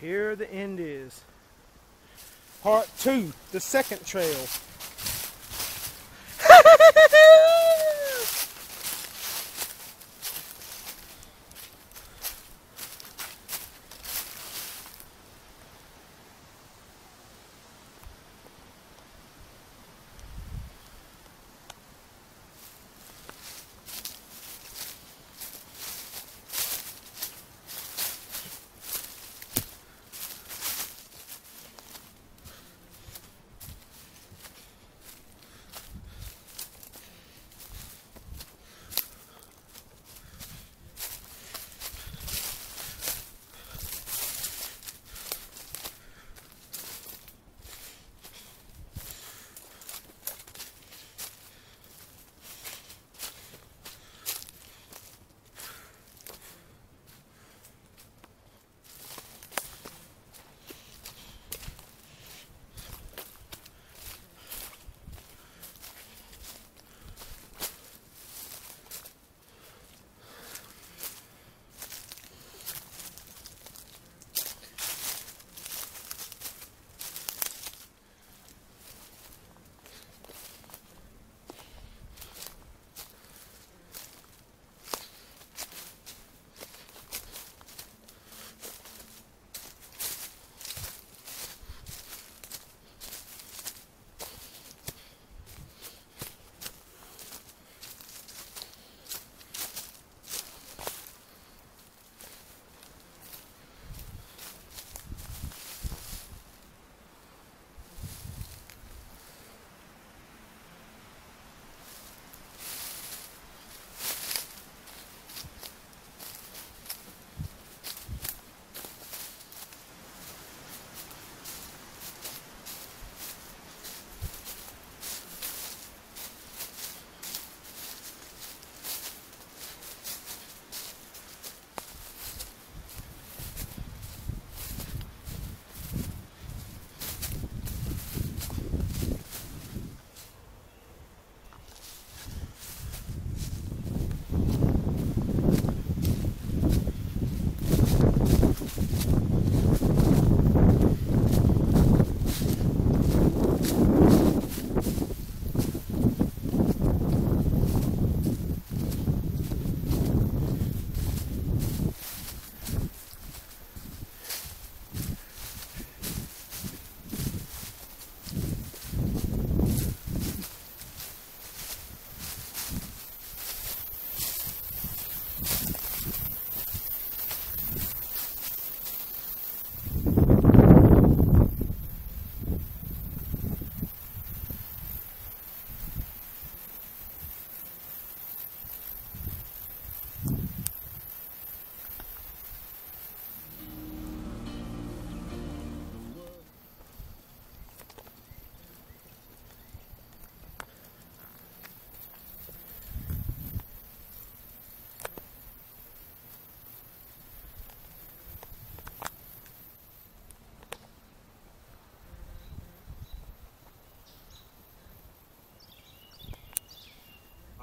here the end is. Part two, the second trail.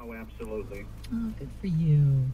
Oh, absolutely. Oh, good for you.